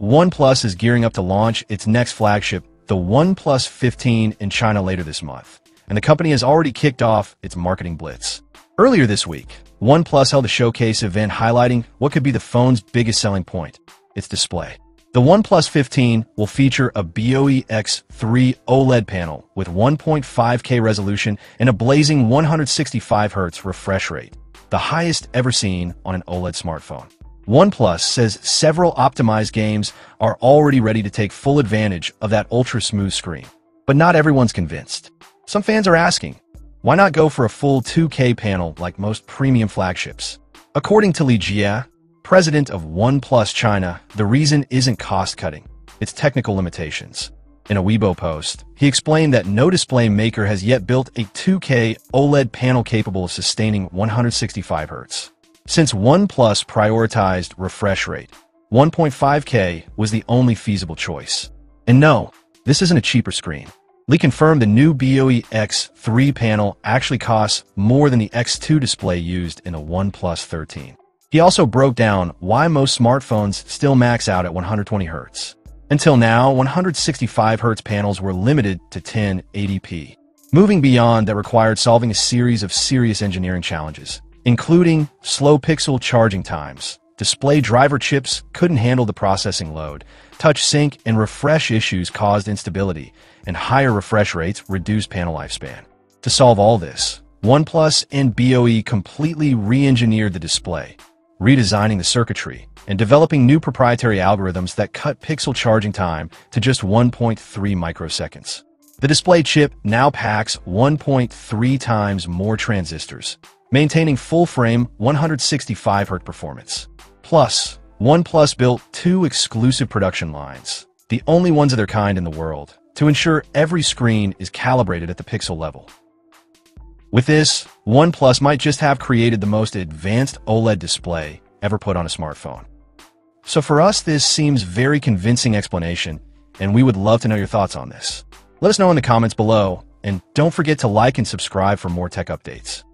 OnePlus is gearing up to launch its next flagship, the OnePlus 15, in China later this month, and the company has already kicked off its marketing blitz. Earlier this week, OnePlus held a showcase event highlighting what could be the phone's biggest selling point, its display. The OnePlus 15 will feature a BOE X3 OLED panel with 1.5K resolution and a blazing 165Hz refresh rate, the highest ever seen on an OLED smartphone. OnePlus says several optimized games are already ready to take full advantage of that ultra-smooth screen. But not everyone's convinced. Some fans are asking, why not go for a full 2K panel like most premium flagships? According to Li Jie, president of OnePlus China, the reason isn't cost-cutting, it's technical limitations. In a Weibo post, he explained that no display maker has yet built a 2K OLED panel capable of sustaining 165Hz. Since OnePlus prioritized refresh rate, 1.5K was the only feasible choice. And no, this isn't a cheaper screen. Li confirmed the new BOE X3 panel actually costs more than the X2 display used in a OnePlus 13. He also broke down why most smartphones still max out at 120Hz. Until now, 165Hz panels were limited to 1080p. Moving beyond that required solving a series of serious engineering challenges, including slow pixel charging times. Display driver chips couldn't handle the processing load. Touch sync and refresh issues caused instability, and higher refresh rates reduced panel lifespan. To solve all this, OnePlus and BOE completely re-engineered the display, redesigning the circuitry, and developing new proprietary algorithms that cut pixel charging time to just 1.3 microseconds. The display chip now packs 1.3 times more transistors, maintaining full-frame 165Hz performance. Plus, OnePlus built two exclusive production lines, the only ones of their kind in the world, to ensure every screen is calibrated at the pixel level. With this, OnePlus might just have created the most advanced OLED display ever put on a smartphone. So for us, this seems very convincing explanation, and we would love to know your thoughts on this. Let us know in the comments below, and don't forget to like and subscribe for more tech updates.